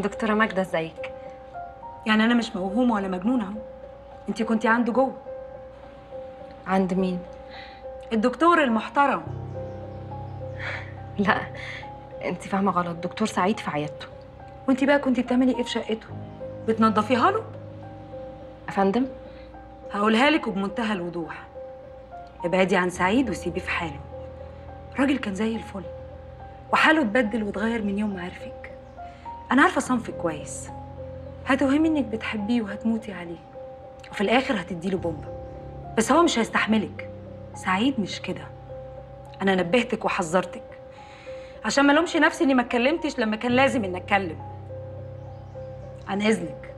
دكتورة ماجدة ازيك؟ يعني أنا مش موهومة ولا مجنونة. اهو انت كنتي عنده جوه. عند مين؟ الدكتور المحترم. لا انت فاهمة غلط. دكتور سعيد في عيادته. وانت بقى كنتي بتعملي إيه في شقته؟ بتنضفيها له؟ افندم؟ هقولها لك وبمنتهى الوضوح. ابعدي عن سعيد وسيبيه في حاله. راجل كان زي الفل. وحاله اتبدل واتغير من يوم ما عرفك. أنا عارفة صنفك كويس. هتوهمي إنك بتحبيه وهتموتي عليه. وفي الآخر هتديله بومبا بس هو مش هيستحملك. سعيد مش كده. أنا نبهتك وحذرتك. عشان ما لومش نفسي إني ما اتكلمتش لما كان لازم إني أتكلم. عن إذنك.